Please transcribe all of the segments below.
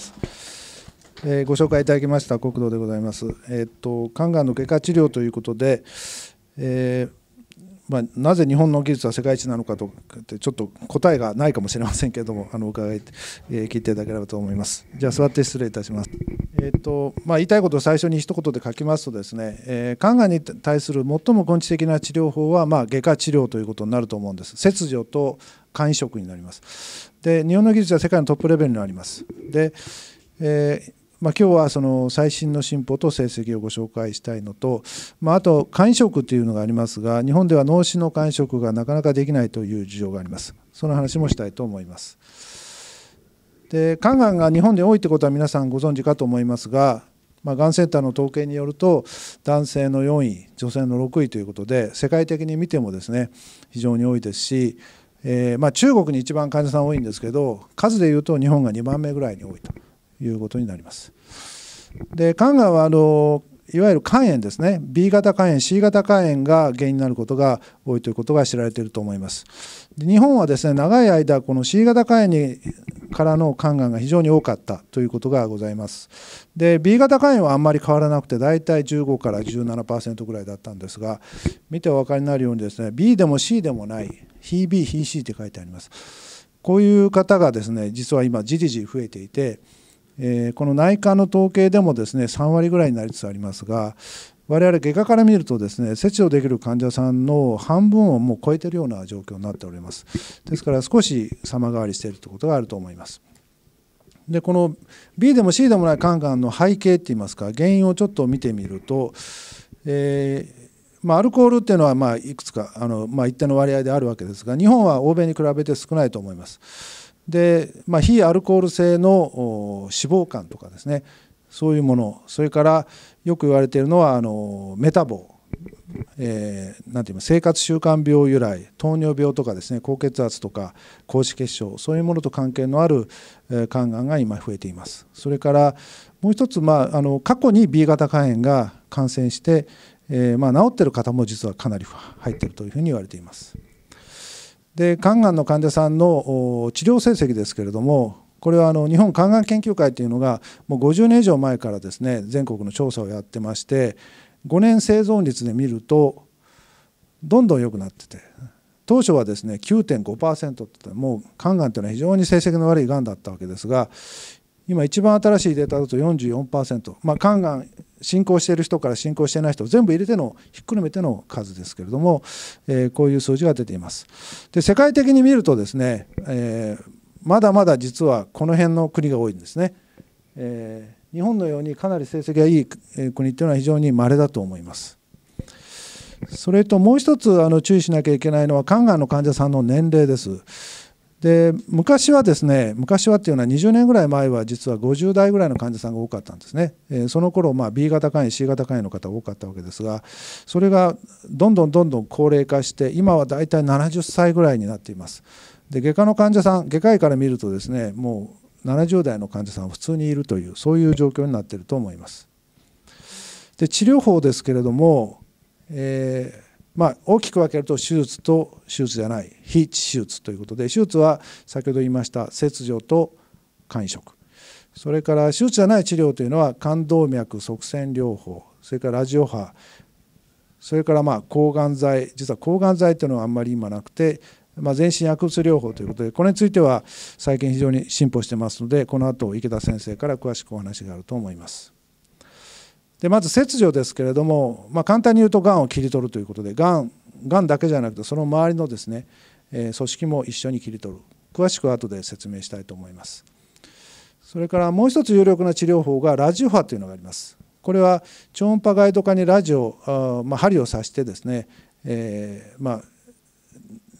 。えー、ご紹介いただきました国土でございます。えー、っと肝がんの外科治療ということで、えーまあ、なぜ日本の技術は世界一なのかとってちょっと答えがないかもしれませんけれどもあの伺い、えー、聞いていただければと思います。じゃあ座って失礼いたします。えーとまあ、言いたいことを最初に一言で書きますとですね、えー、肝がんに対する最も根治的な治療法は、まあ、外科治療ということになると思うんです。切除と肝移植になります。で日本の技術は世界のトップレベルにあります。で、えーまあ、今日はその最新の進歩と成績をご紹介したいのと、まあ、あと肝移植というのがありますが日本では脳死の肝移植がなかなかできないという事情がありますその話もしたいと思いますで肝がんが日本で多いってことは皆さんご存知かと思いますがまあ、がんセンターの統計によると男性の4位女性の6位ということで世界的に見てもですね非常に多いですし、えー、まあ中国に一番患者さん多いんですけど数でいうと日本が2番目ぐらいに多いということになります。で肝がんはあのいわゆる肝炎ですね。B 型肝炎 C 型肝炎が原因になることが多いということが知られていると思います。で日本はですね長い間この C 型肝炎にからの肝がんが非常に多かったということがございます。で B 型肝炎はあんまり変わらなくて大体15から17%ぐらいだったんですが見てお分かりになるようにですね B でも C でもない非 B 非 C って書いてあります。こういう方がですね実は今じりじり増えていてえこの内科の統計でもですね3割ぐらいになりつつありますが我々外科から見るとですね切除できる患者さんの半分をもう超えているような状況になっております。ですから少し様変わりしているということがあると思います。でこの B でも C でもない肝がんの背景っていいますか原因をちょっと見てみると、えーまあ、アルコールっていうのはまあいくつかあの、まあ、一定の割合であるわけですが日本は欧米に比べて少ないと思います。で、まあ、非アルコール性の脂肪肝とかですね。そういうもの。それからよく言われているのはあのメタボ。えー、なんています？生活習慣病由来。糖尿病とかですね。高血圧とか高脂血症。そういうものと関係のある、え、肝がんが今増えています。それからもう一つ、まあ、あの過去に B 型肝炎が感染して、えーまあ、治ってる方も実はかなり入っているというふうに言われています。で肝がんの患者さんの治療成績ですけれどもこれはあの日本肝がん研究会というのがもう50年以上前からですね全国の調査をやってまして5年生存率で見るとどんどん良くなってて当初はですね9.5%ってもう肝がんというのは非常に成績の悪いがんだったわけですが今一番新しいデータだと44%、まあ、肝がん進行している人から進行していない人全部入れてのひっくるめての数ですけれども、えー、こういう数字が出ています。で世界的に見るとですね、えー、まだまだ実はこの辺の国が多いんですね。えー、日本のようにかなり成績がいい国というのは非常に稀だと思います。それともう一つあの注意しなきゃいけないのは肝がんの患者さんの年齢です。で昔はですね昔はっていうのは20年ぐらい前は実は50代ぐらいの患者さんが多かったんですね、えー、その頃まあ B 型肝炎 C 型肝炎の方が多かったわけですがそれがどんどんどんどん高齢化して今はだいたい70歳ぐらいになっています。で外科の患者さん外科医から見るとですねもう70代の患者さんは普通にいるというそういう状況になっていると思います。で治療法ですけれども、えーまあ、大きく分けると手術と手術じゃない。非手術ということで手術は先ほど言いました切除と肝移植それから手術じゃない治療というのは肝動脈側線療法。それからラジオ波。それからまあ抗がん剤。実は抗がん剤というのはあんまり今なくて、まあ、全身薬物療法ということでこれについては最近非常に進歩してますのでこの後池田先生から詳しくお話があると思います。でまず切除ですけれども、まあ、簡単に言うとがんを切り取るということでがんがんだけじゃなくてその周りのですね、え組織も一緒に切り取る。詳しくは後で説明したいと思います。それからもう一つ有力な治療法がラジオ波というのがあります。これは超音波ガイド化にラジオあ、まあ、針を刺してですね、えー、ま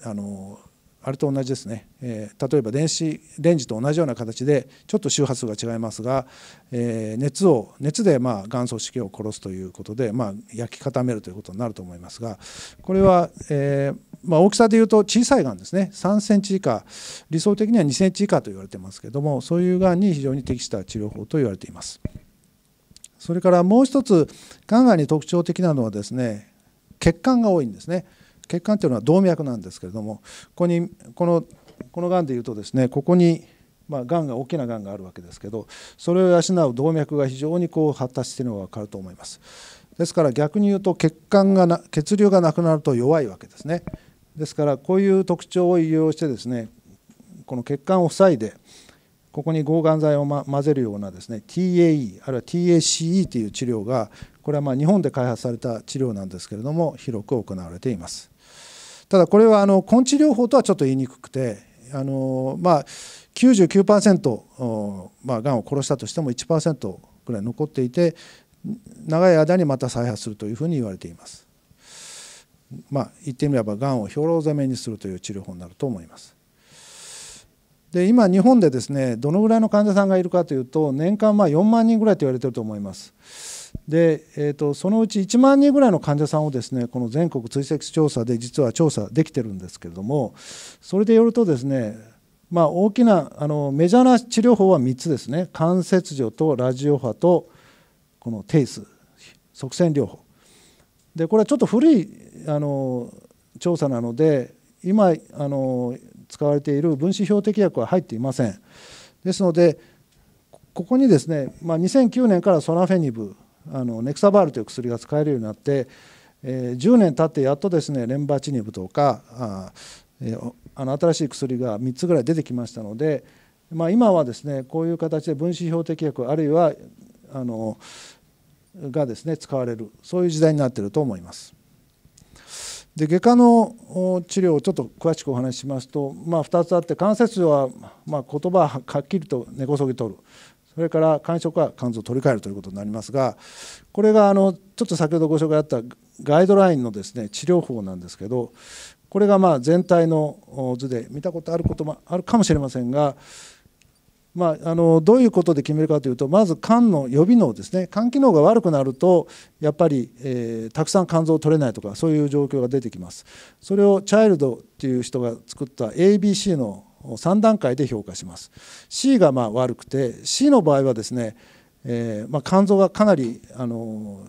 ああのあれと同じですね、えー、例えば電子レンジと同じような形でちょっと周波数が違いますが、えー、熱を熱でまあがん組織を殺すということで、まあ、焼き固めるということになると思いますがこれは、えーまあ、大きさでいうと小さいがんですね3センチ以下理想的には2センチ以下と言われてますけどもそういうがんに非常に適した治療法と言われています。それからもう一つがんがんに特徴的なのはですね血管が多いんですね。血管というのは動脈なんですけれどもここにこのこのがんでいうとですねここにまあ、がんが大きながんがあるわけですけどそれを養う動脈が非常にこう発達しているのが分かると思います。ですから逆に言うと血管がな血流がなくなると弱いわけですね。ですからこういう特徴を利用してですねこの血管を塞いでここに抗がん剤を、ま、混ぜるようなですね TAE あるいは TACE という治療がこれはま日本で開発された治療なんですけれども広く行われています。ただこれはあの根治療法とはちょっと言いにくくてあのまあ99%まあがんを殺したとしても1%ぐらい残っていて長い間にまた再発するというふうに言われていますまあ言ってみればがんを兵糧攻めにするという治療法になると思いますで今日本でですねどのぐらいの患者さんがいるかというと年間まあ4万人ぐらいと言われてると思います。で、えーと、そのうち1万人ぐらいの患者さんをですねこの全国追跡調査で実は調査できてるんですけれどもそれでよるとですねまあ大きなあのメジャーな治療法は3つですね。関節除とラジオ波とこのテイス側線療法。でこれはちょっと古いあの調査なので今あの使われている分子標的薬は入っていません。ですのでここにですね、まあ、2009年からソナフェニブあのネクサバールという薬が使えるようになって、えー、10年経ってやっとですねレンバチニブとかあ、えー、あの新しい薬が3つぐらい出てきましたので、まあ、今はですねこういう形で分子標的薬あるいはあのがですね使われるそういう時代になっていると思います。で外科の治療をちょっと詳しくお話ししますと、まあ、2つあって関節はまあ言葉はっきりと根こそぎ取るそれから感触は肝臓を取り替えるということになりますがこれがあのちょっと先ほどご紹介あったガイドラインのですね治療法なんですけどこれがまあ全体の図で見たことあることもあるかもしれませんがまあ、あのどういうことで決めるかというとまず肝の予備能ですね。肝機能が悪くなるとやっぱり、え、たくさん肝臓を取れないとかそういう状況が出てきます。それをチャイルドっていう人が作った ABC の3段階で評価します C がま悪くて C の場合はですね、えーま、肝臓がかなりあの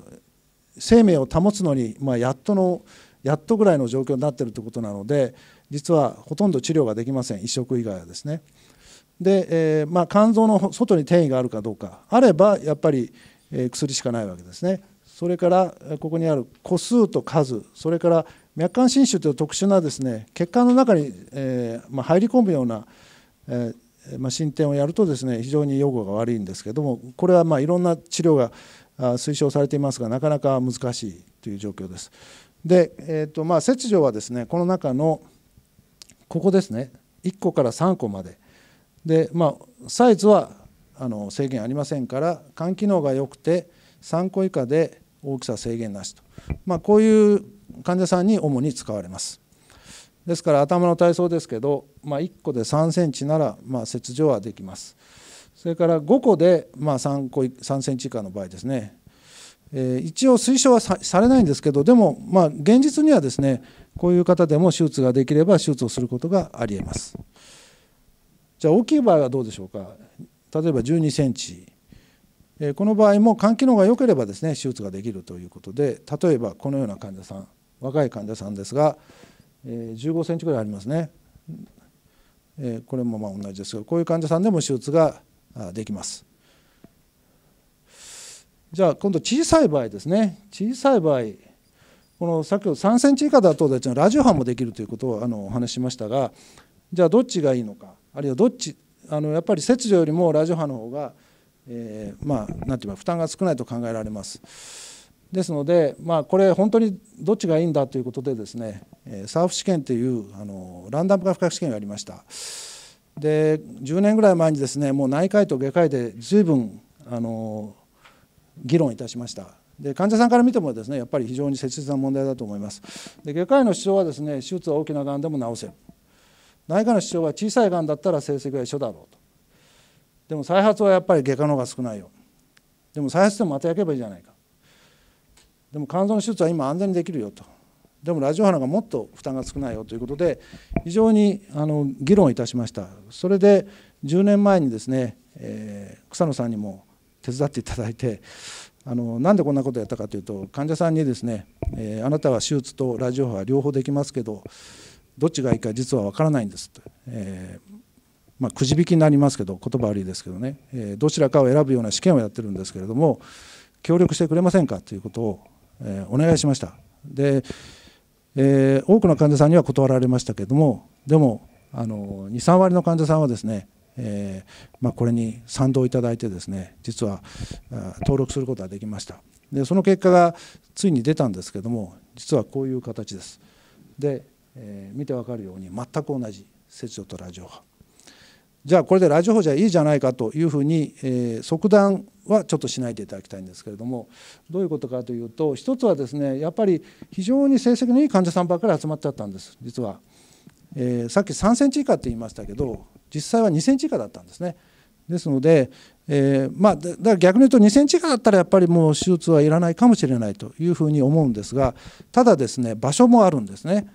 生命を保つのに、ま、やっとのやっとぐらいの状況になってるということなので実はほとんど治療ができません移植以外はですね。で、えー、まあ、肝臓の外に転移があるかどうかあればやっぱり、え薬しかないわけですね。それからここにある個数と数それから脈管侵襲という特殊なですね血管の中に、えー、まあ、入り込むような、えー、まあ、進展をやるとですね非常に予後が悪いんですけどもこれはまあいろんな治療が推奨されていますがなかなか難しいという状況です。で、えーとまあ、切除はですねこの中のここですね1個から3個まででまあサイズはあの制限ありませんから肝機能が良くて3個以下で大きさ制限なしと、まあ、こういう患者さんに主に使われます。ですから頭の体操ですけど、まあ、1個で3センチならまあ切除はできます。それから5個でまあ3個3センチ以下の場合ですね、えー、一応推奨はされないんですけどでもまあ現実にはですねこういう方でも手術ができれば手術をすることがありえます。じゃあ大きい場合はどうでしょうか？例えば12センチ。この場合も肝機能が良ければですね手術ができるということで例えばこのような患者さん若い患者さんですが15センチぐらいありますね。これもまあ同じですがこういう患者さんでも手術ができます。じゃあ今度小さい場合ですね。小さい場合この先ほど3センチ以下だとです、ねラジオ波もできるということをあのお話ししましたがじゃあどっちがいいのかあるいはどっちあのやっぱり切除よりもラジオ波の方が、えー、まあ何て言うか負担が少ないと考えられます。ですので、まあ、これ本当にどっちがいいんだということでですねサーフ試験というあのランダム化比較試験がありました。で10年ぐらい前にですねもう内科医と外科医で随分あの議論いたしました。で患者さんから見てもですねやっぱり非常に切実な問題だと思います。で外科医の主張はですね手術は大きながんでも治せる。内科の主張は小さいがんだったら成績は一緒だろうと。でも再発はやっぱり外科の方が少ないよ。でも再発でもまた焼けばいいじゃないか。でも肝臓の手術は今安全にできるよと。でもラジオ波のがもっと負担が少ないよ。ということで非常にあの議論いたしました。それで10年前にですね、えー、草野さんにも手伝っていただいてあのなんでこんなことをやったかというと患者さんにですね、えー、あなたは手術とラジオ波は両方できますけどどっちがいいか実は分からないんです。と、えー、まあ、くじ引きになりますけど言葉悪いですけどね、えー、どちらかを選ぶような試験をやってるんですけれども協力してくれませんか？ということを、えー、お願いしました。で、えー、多くの患者さんには断られましたけどもでも23割の患者さんはですねえーまあ、これに賛同いただいてですね実は登録することができました。でその結果がついに出たんですけども実はこういう形です。で、えー、見てわかるように全く同じ切除とラジオ波。じゃあこれでラジオ波じゃいいじゃないかというふうに、えー、即断はちょっとしないでいただきたいんですけれどもどういうことかというと一つはですねやっぱり非常に成績のいい患者さんばっかり集まっちゃったんです実は、えー、さっき3センチ以下って言いましたけど実際は2センチ以下だったんですね。ですので、えー、まあ、だから逆に言うと2センチ以下だったらやっぱりもう手術はいらないかもしれないというふうに思うんですがただですね場所もあるんですね。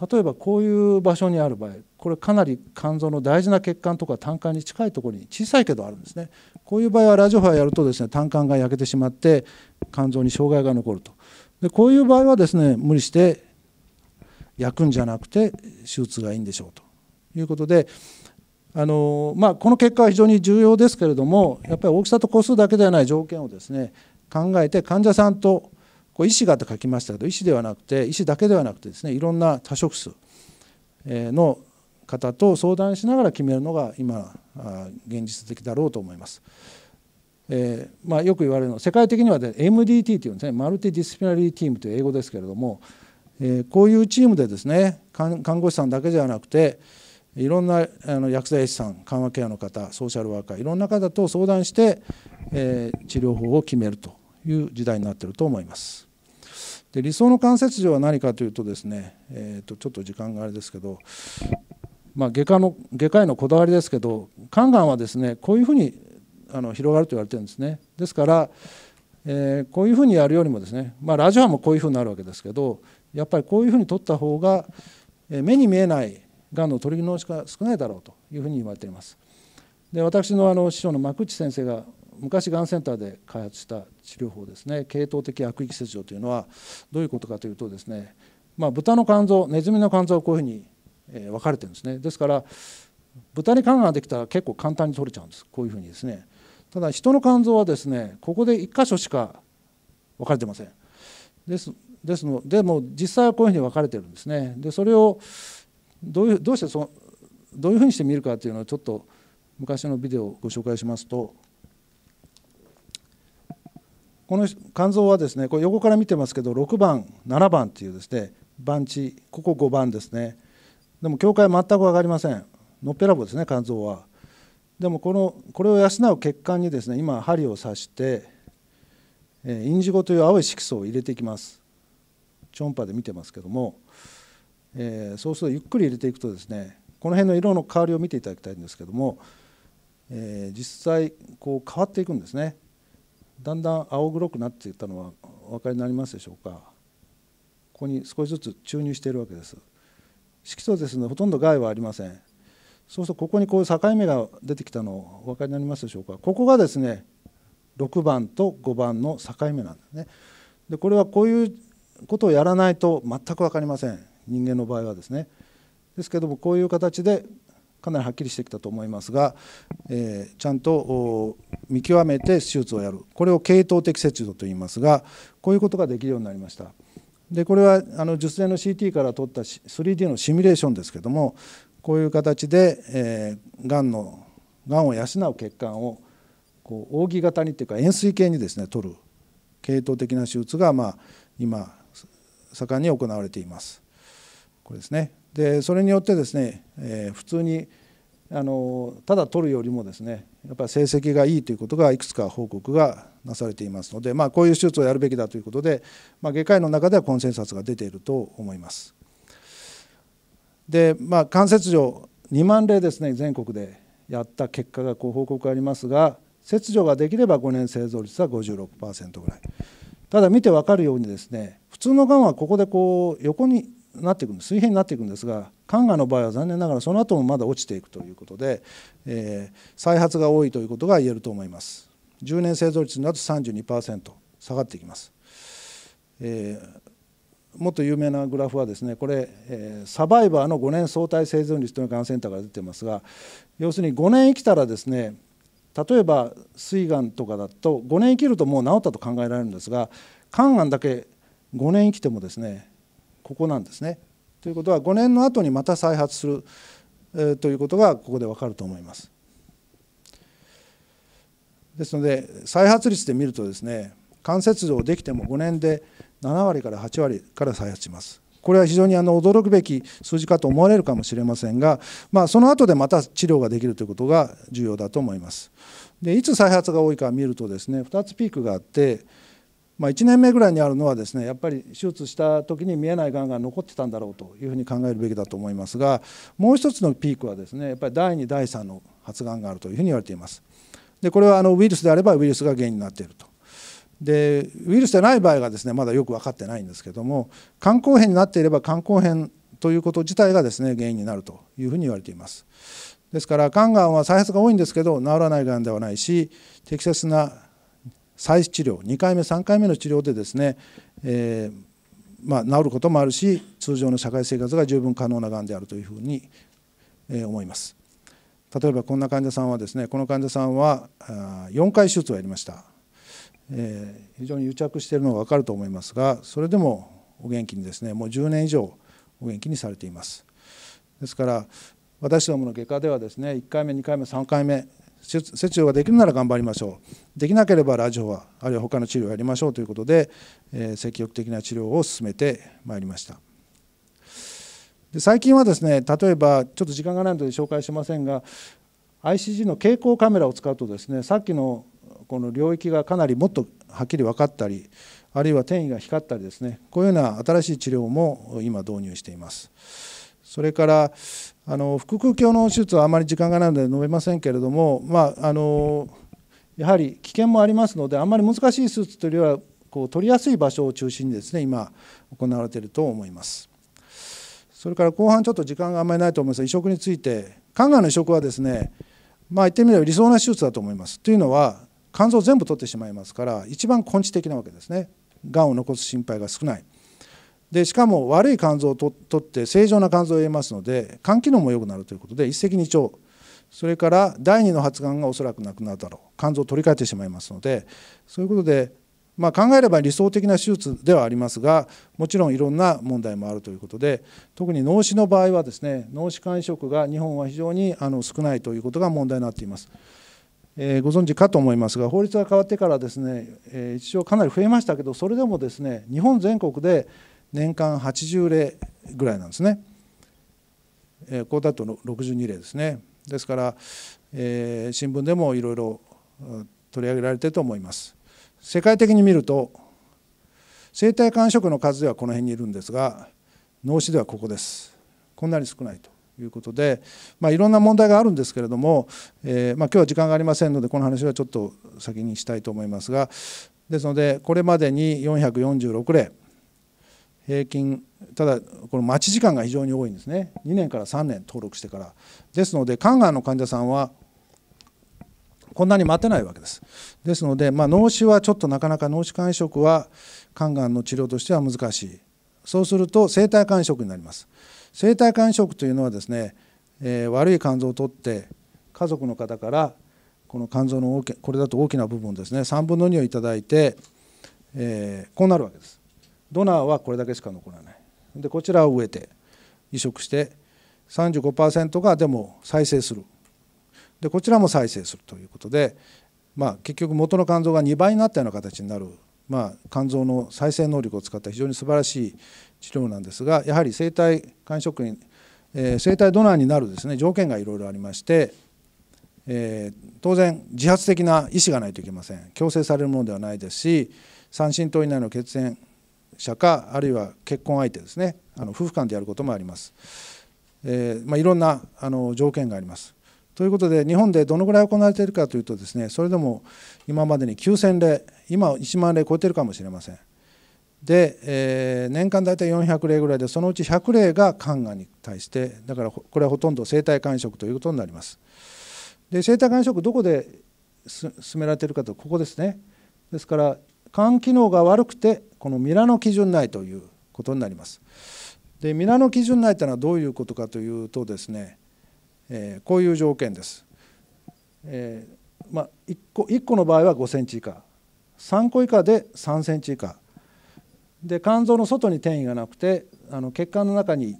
例えばこういう場所にある場合これかなり肝臓の大事な血管とか胆管に近いところに小さいけどあるんですね。こういう場合はラジオ波をやるとですね胆管が焼けてしまって肝臓に障害が残ると。でこういう場合はですね無理して焼くんじゃなくて手術がいいんでしょうと。いうことであのまあ、この結果は非常に重要ですけれどもやっぱり大きさと個数だけではない条件をですね考えて患者さんとこう医師がって書きましたけど医師ではなくて医師だけではなくてですねいろんな多職種の方と相談しながら決めるのが今現実的だろうと思います。えーまあ、よく言われるの世界的には、ね、MDT というんですねマルチディスプリナリーチームという英語ですけれども、えー、こういうチームでですね看護師さんだけではなくていろんなあの薬剤師さん緩和ケアの方ソーシャルワーカーいろんな方と相談して、えー、治療法を決めるという時代になっていると思います。で理想の関節上は何かというとですね、えー、とちょっと時間があれですけど、まあ、外科の外科医のこだわりですけど肝がんはですねこういうふうにあの広がると言われてるんですね。ですから、えー、こういうふうにやるよりもですね、まあ、ラジオ波もこういうふうになるわけですけどやっぱりこういうふうに取った方が目に見えないがんの取り除しが少ないだろうというふうに言われています。で私のあの師匠の幕内先生が昔がんセンターで開発した治療法ですね。系統的悪液切除というのはどういうことかというとですね、まあ、豚の肝臓ネズミの肝臓はこういうふうに、え分かれてるんですね。ですから豚に肝ができたら結構簡単に取れちゃうんです。こういうふうにですね。ただ人の肝臓はですねここで1箇所しか分かれてません。ですですのでも実際はこういうふうに分かれてるんですね。でそれをどういうどうしてそどういうふうにして見るかというのをちょっと昔のビデオをご紹介しますとこの肝臓はですねこれ横から見てますけど6番7番っていうですね番地ここ5番ですね。でも境界全く分かりません。のっぺらぼうですね肝臓は。でもこのこれを養う血管にですね今針を刺してインジゴという青い色素を入れていきます。超音波で見てますけども。えー、そうするとゆっくり入れていくとですねこの辺の色の変わりを見ていただきたいんですけども、えー、実際こう変わっていくんですね。だんだん青黒くなっていったのはお分かりになりますでしょうか？ここに少しずつ注入しているわけです。色素ですのでほとんど害はありません。そうするとここにこういう境目が出てきたのお分かりになりますでしょうか？ここがですね6番と5番の境目なんですね。でこれはこういうことをやらないと全く分かりません。人間の場合はですね。ですけどもこういう形でかなりはっきりしてきたと思いますが、えー、ちゃんと見極めて手術をやる。これを系統的切除といいますがこういうことができるようになりました。でこれはあの術前の CT から取った 3D のシミュレーションですけどもこういう形で、えー、がんのがんを養う血管をこう扇形にっていうか円錐形にですね取る系統的な手術が、まあ、今盛んに行われています。これですね。でそれによってですね、えー、普通にあのただ取るよりもですねやっぱり成績がいいということがいくつか報告がなされていますので、まあ、こういう手術をやるべきだということで、まあ、外科医の中ではコンセンサスが出ていると思います。で、まあ、関節除2万例ですね全国でやった結果がこう報告ありますが切除ができれば5年生存率は56%ぐらいただ見て分かるようにですね普通のがんはここでこう横になっていくんです。水平になっていくんですが肝がんの場合は残念ながらその後もまだ落ちていくということで、えー、再発が多いということが言えると思います。10年生存率になると32%下がってきます、えーもっと有名なグラフはですねこれ、えー、サバイバーの5年相対生存率というのがんセンターから出てますが要するに5年生きたらですね例えば膵がんとかだと5年生きるともう治ったと考えられるんですが肝がんだけ5年生きてもですねここなんですね。ということは5年の後にまた再発する、えー、ということがここで分かると思います。ですので再発率で見るとですね関節上できても5年で7割から8割から再発します。これは非常にあの驚くべき数字かと思われるかもしれませんが、まあ、その後でまた治療ができるということが重要だと思います。でいつ再発が多いか見るとですね2つピークがあって、まあ、1年目ぐらいにあるのはですねやっぱり手術した時に見えないがんが残ってたんだろうというふうに考えるべきだと思いますがもう一つのピークはですねやっぱり第2第3の発がんがあるというふうに言われています。でこれはあのウイルスであればウイルスが原因になっていると。でウイルスでない場合がですねまだよく分かってないんですけども肝硬変になっていれば肝硬変ということ自体がですね原因になるというふうに言われていますですから肝がんは再発が多いんですけど治らないがんではないし適切な再治療2回目3回目の治療でですね、えー、まあ、治ることもあるし通常の社会生活が十分可能ながんであるというふうに、えー、思います。例えばこんな患者さんはですねこの患者さんは4回手術をやりました。えー、非常に癒着しているのが分かると思いますがそれでもお元気にですねもう10年以上お元気にされています。ですから私どもの外科ではですね1回目2回目3回目切除ができるなら頑張りましょうできなければラジオはあるいは他の治療をやりましょうということで、えー、積極的な治療を進めてまいりましたで最近はですね例えばちょっと時間がないので紹介しませんが ICG の蛍光カメラを使うとですねさっきのこの領域がかなりもっとはっきり分かったりあるいは転移が光ったりですねこういうような新しい治療も今導入しています。それからあの腹腔鏡の手術はあまり時間がないので述べませんけれども、まあ、あのやはり危険もありますのであんまり難しい手術というよりはこう取りやすい場所を中心にですね今行われていると思います。それから後半ちょっと時間があんまりないと思いますが移植について肝がんの移植はですねまあ言ってみれば理想な手術だと思います。というのは肝臓を全部取ってしまいますから一番根治的なわけですねがんを残す心配が少ないでしかも悪い肝臓を取って正常な肝臓を得ますので肝機能も良くなるということで一石二鳥それから第2の発がんがおそらくなくなるだろう肝臓を取り替えてしまいますのでそういうことで、まあ、考えれば理想的な手術ではありますがもちろんいろんな問題もあるということで特に脳死の場合はですね脳死肝移植が日本は非常にあの少ないということが問題になっています。えー、ご存知かと思いますが法律が変わってからですね、えー、一応かなり増えましたけどそれでもですね日本全国で年間80例ぐらいなんですね、えー、こうだと62例ですね。ですから、えー、新聞でもいろいろ取り上げられていると思います。世界的に見ると生体肝移植の数ではこの辺にいるんですが脳死ではここです。こんなに少ないと。いうことで、まあ、いろんな問題があるんですけれども、えーまあ、今日は時間がありませんのでこの話はちょっと先にしたいと思いますがですのでこれまでに446例平均ただこの待ち時間が非常に多いんですね。2年から3年登録してから。ですので肝がんの患者さんはこんなに待てないわけです。ですので、まあ、脳死はちょっとなかなか脳死肝移植は肝がんの治療としては難しい。そうすると生体肝移植になります。生体肝移植というのはですね、えー、悪い肝臓を取って家族の方からこの肝臓の大きこれだと大きな部分ですね3分の2をいただいて、えー、こうなるわけです。ドナーはこれだけしか残らない。でこちらを植えて移植して35%がでも再生する。でこちらも再生するということで、まあ、結局元の肝臓が2倍になったような形になる、まあ、肝臓の再生能力を使った非常に素晴らしい治療なんですがやはり生体肝職員、えー、生体ドナーになるですね条件がいろいろありまして、えー、当然自発的な意思がないといけません。強制されるものではないですし三親等以内の血縁者かあるいは結婚相手ですねあの夫婦間でやることもあります、えーまあ、いろんなあの条件がありますということで日本でどのぐらい行われているかというとですねそれでも今までに9,000例今1万例超えてるかもしれませんで、えー、年間大体400例ぐらいでそのうち100例が肝がんに対してだからこれはほとんど生体肝移ということになります。で生体肝移どこで進められているかとここですね。ですから肝機能が悪くてこのミラノ基準内ということになります。で皆の基準内というのはどういうことかというとですね、えー、こういう条件です。えーまあ、1, 個1個の場合は5センチ以下3個以下で3センチ以下で肝臓の外に転移がなくてあの血管の中に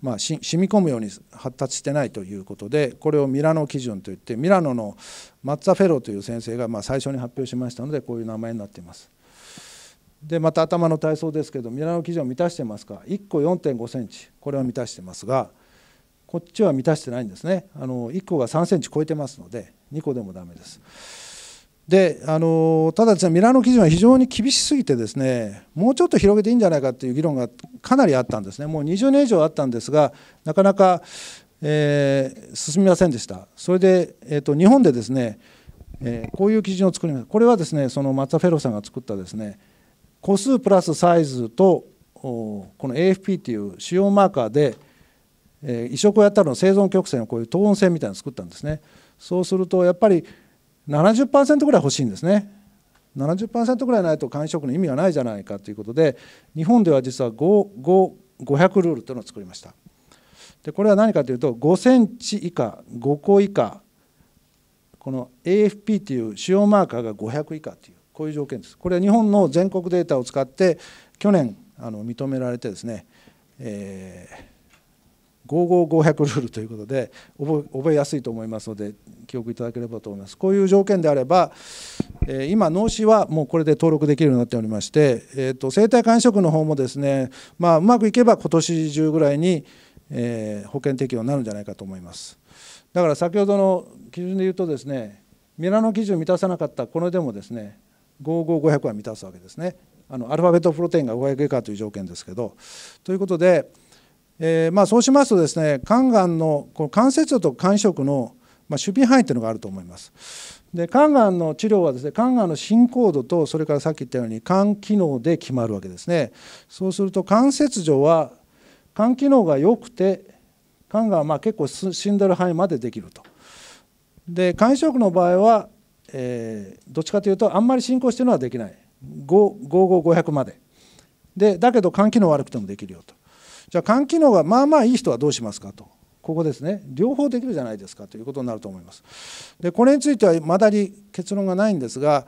まあ、染み込むように発達してないということでこれをミラノ基準といってミラノのマッツァ・フェロという先生がまあ最初に発表しましたのでこういう名前になっています。でまた頭の体操ですけどミラノ基準を満たしてますか？1個4 5センチ。これは満たしてますがこっちは満たしてないんですね。あの1個が3センチ超えてますので2個でもダメです。であのただですねミラノ基準は非常に厳しすぎてですねもうちょっと広げていいんじゃないかっていう議論がかなりあったんですね。もう20年以上あったんですがなかなか、えー、進みませんでした。それで、えーと、日本でですね、えー、こういう基準を作りましたこれはですねその松田フェローさんが作ったですね個数プラスサイズとこの AFP っていう主要マーカーで、え、移植をやったの生存曲線をこういう等温線みたいなのを作ったんですね。そうするとやっぱり70%ぐらい欲しいんですね。70%ぐらいないと肝移植の意味がないじゃないかということで日本では実は5 500ルールというのを作りました。でこれは何かというと5センチ以下5個以下この AFP という主要マーカーが500以下という。こういう条件です。これは日本の全国データを使って去年あの認められてですね、えー55500ルールということで覚えやすいと思いますので記憶いただければと思います。こういう条件であれば、え今脳死はもうこれで登録できるようになっておりまして、えー、と生体肝移植の方もですね、まあ、うまくいけば今年中ぐらいに、え保険適用になるんじゃないかと思います。だから先ほどの基準で言うとですねミラノ基準を満たさなかったこれでもですね55500は満たすわけですねあのアルファベットプロテインが500以下という条件ですけどということでえー、まあ、そうしますとですね肝がんのこの関節と肝移植の、まあ、守備範囲というのがあると思います。で肝がんの治療はですね肝がんの進行度とそれからさっき言ったように肝機能で決まるわけですね。そうすると関節上は肝機能が良くて肝がまあ結構死んでる範囲までできると。で肝移植の場合は、えー、どっちかというとあんまり進行してるのはできない。55500まで。でだけど肝機能悪くてもできるよと。じゃあ肝機能がまあまあいい人はどうしますかと。ここですね。両方できるじゃないですか。ということになると思います。でこれについてはまだに結論がないんですが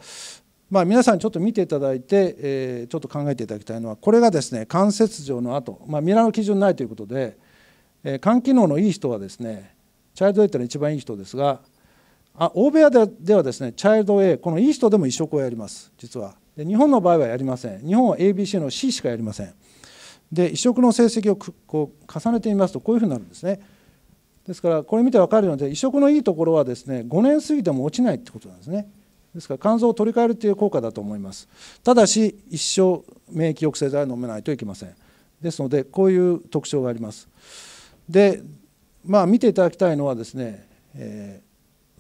まあ、皆さんちょっと見ていただいて、えー、ちょっと考えていただきたいのはこれがですね関節上の後、まあ、ミラの基準ないということで、えー、肝機能のいい人はですねチャイルド A というの一番いい人ですがあ欧米ではですねチャイルド A このいい人でも移植をやります実はで日本の場合はやりません日本は ABC の C しかやりませんで移植の成績をこう重ねてみますとこういうふうになるんですね。ですからこれ見て分かるように移植のいいところはですね5年過ぎても落ちないってことなんですね。ですから肝臓を取り替えるという効果だと思います。ただし一生免疫抑制剤を飲めないといけません。ですのでこういう特徴があります。でまあ見ていただきたいのはですね、えー、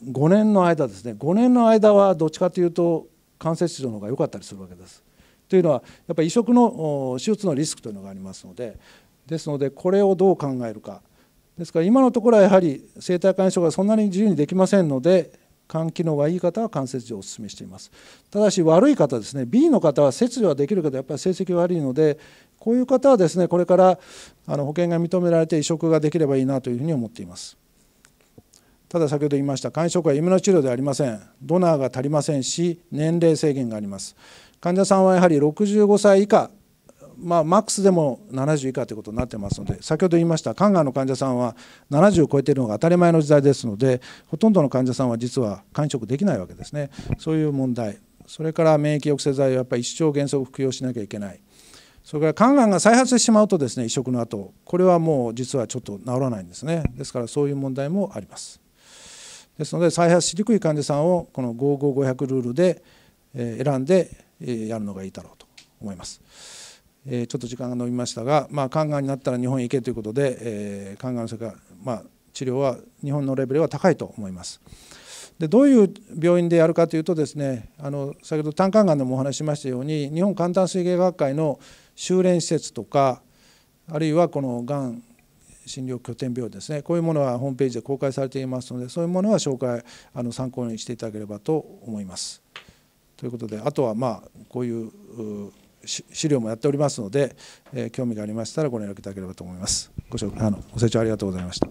5年の間ですね。5年の間はどっちかというと関節治療の方が良かったりするわけです。というのはやっぱり移植の手術のリスクというのがありますので。ですのでこれをどう考えるか。ですから今のところはやはり生体肝移植がそんなに自由にできませんので肝機能がいい方は関節上をお勧めしています。ただし悪い方ですね。B の方は切除はできるけどやっぱり成績悪いのでこういう方はですねこれからあの保険が認められて移植ができればいいなというふうに思っています。ただ先ほど言いました肝移植はイムノ治療ではありません。ドナーが足りませんし年齢制限があります。患者さんはやはり65歳以下まあ、マックスでも70以下ということになってますので先ほど言いました肝がんの患者さんは70を超えているのが当たり前の時代ですのでほとんどの患者さんは実は肝移植できないわけですね。そういう問題。それから免疫抑制剤をやっぱり一生原則服用しなきゃいけない。それから肝がんが再発してしまうとですね移植の後これはもう実はちょっと治らないんですね。ですからそういう問題もあります。ですので再発しにくい患者さんをこの55500ルールで選んでやるのがいいだろうと思います。ちょっと時間が延びましたが、まあ、肝がんになったら日本へ行けということで、えー、肝がんの世界、まあ、治療は日本のレベルは高いと思います。でどういう病院でやるかというとですねあの先ほど胆管がんでもお話ししましたように日本肝胆水芸学会の修練施設とかあるいはこのがん診療拠点病院ですねこういうものはホームページで公開されていますのでそういうものは紹介あの参考にしていただければと思います。ということであとはまあこういう資料もやっておりますので、えー、興味がありましたらご連絡いただければと思います。ごあのご清聴。ありがとうございました。